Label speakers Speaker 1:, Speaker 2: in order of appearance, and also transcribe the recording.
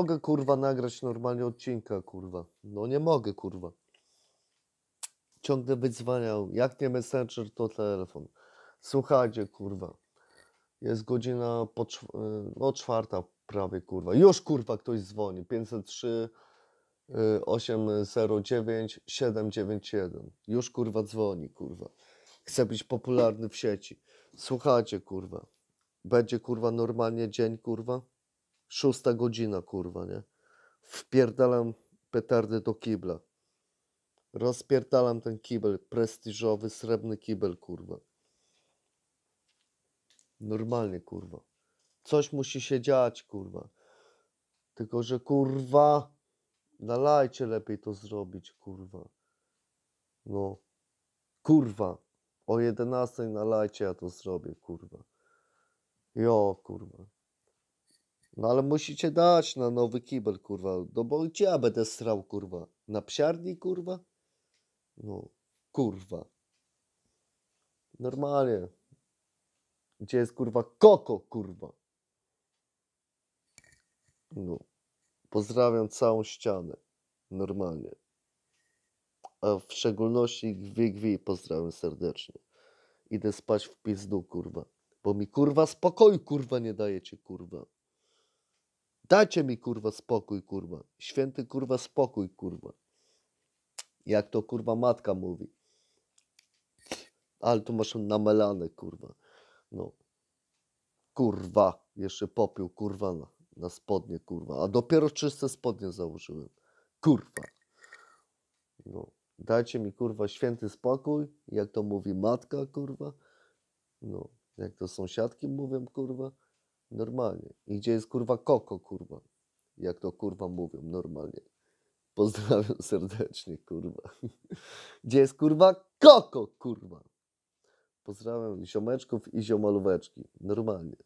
Speaker 1: mogę kurwa nagrać normalnie odcinka, kurwa. No nie mogę, kurwa. Ciągle wyzwaniał. Jak nie Messenger, to telefon. Słuchajcie, kurwa. Jest godzina po czw- y, no czwarta prawie, kurwa. Już, kurwa, ktoś dzwoni. 503 y, 809 791. Już, kurwa, dzwoni, kurwa. Chce być popularny w sieci. Słuchajcie, kurwa. Będzie, kurwa, normalnie dzień, kurwa. Szósta godzina, kurwa, nie? Wpierdalam petardy do kibla. Rozpierdalam ten kibel, prestiżowy, srebrny kibel, kurwa. Normalnie, kurwa. Coś musi się dziać, kurwa. Tylko, że kurwa, nalajcie lepiej to zrobić, kurwa. No, kurwa. O 11 nalajcie, ja to zrobię, kurwa. Jo, kurwa. No ale musicie dać na nowy kibel, kurwa. No bo gdzie ja będę strał, kurwa? Na psiarni, kurwa? No, kurwa. Normalnie. Gdzie jest, kurwa, koko, kurwa? No. Pozdrawiam całą ścianę. Normalnie. A w szczególności Gwi Gwi pozdrawiam serdecznie. Idę spać w pizdu, kurwa. Bo mi, kurwa, spokoju, kurwa, nie dajecie, kurwa. Dajcie mi kurwa spokój, kurwa. Święty kurwa spokój, kurwa. Jak to kurwa matka mówi. Ale tu masz namelane, kurwa. No. Kurwa. Jeszcze popiół, kurwa, na, na spodnie, kurwa. A dopiero czyste spodnie założyłem. Kurwa. No. Dajcie mi, kurwa, święty spokój. Jak to mówi matka, kurwa. No. Jak to sąsiadki mówią, kurwa. Normalnie. I gdzie jest kurwa koko, kurwa? Jak to kurwa mówią, normalnie. Pozdrawiam serdecznie, kurwa. Gdzie jest kurwa koko, kurwa? Pozdrawiam ziomeczków i ziomalóweczki. Normalnie.